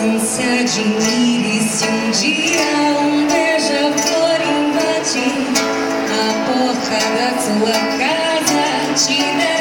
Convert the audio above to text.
Não se E se um dia um beija-flor invade a porta da sua casa. Te